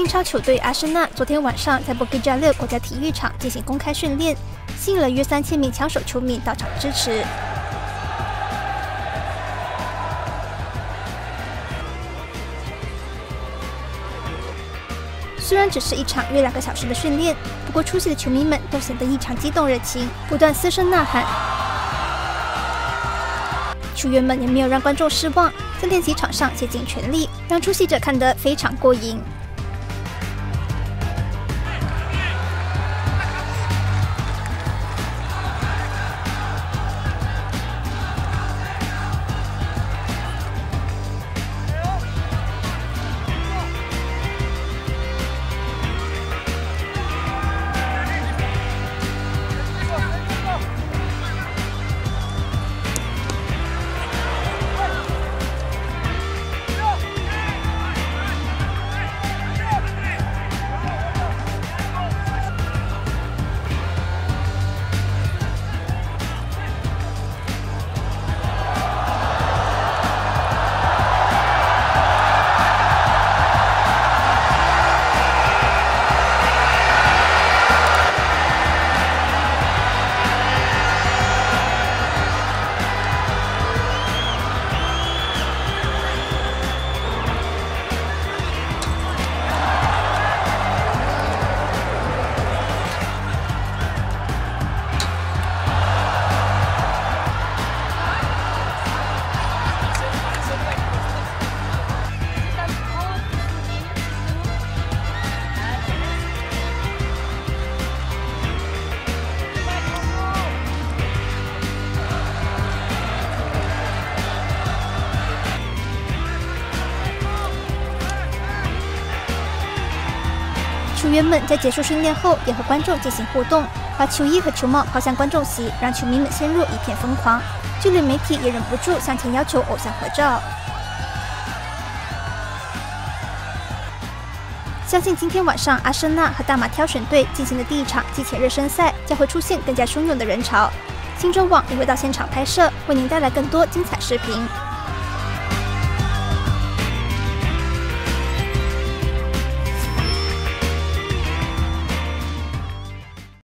英超球队阿森纳昨天晚上在布吉加勒国家体育场进行公开训练，吸引了约三千名枪手球迷到场支持。虽然只是一场约两个小时的训练，不过出席的球迷们都显得异常激动热情，不断嘶声呐喊。球员们也没有让观众失望，在练习场上竭尽全力，让出席者看得非常过瘾。球员们在结束训练后，也和观众进行互动，把球衣和球帽抛向观众席，让球迷们陷入一片疯狂。就连媒体也忍不住向前要求偶像合照。相信今天晚上阿森纳和大马挑选队进行的第一场季前热身赛，将会出现更加汹涌的人潮。新洲网也会到现场拍摄，为您带来更多精彩视频。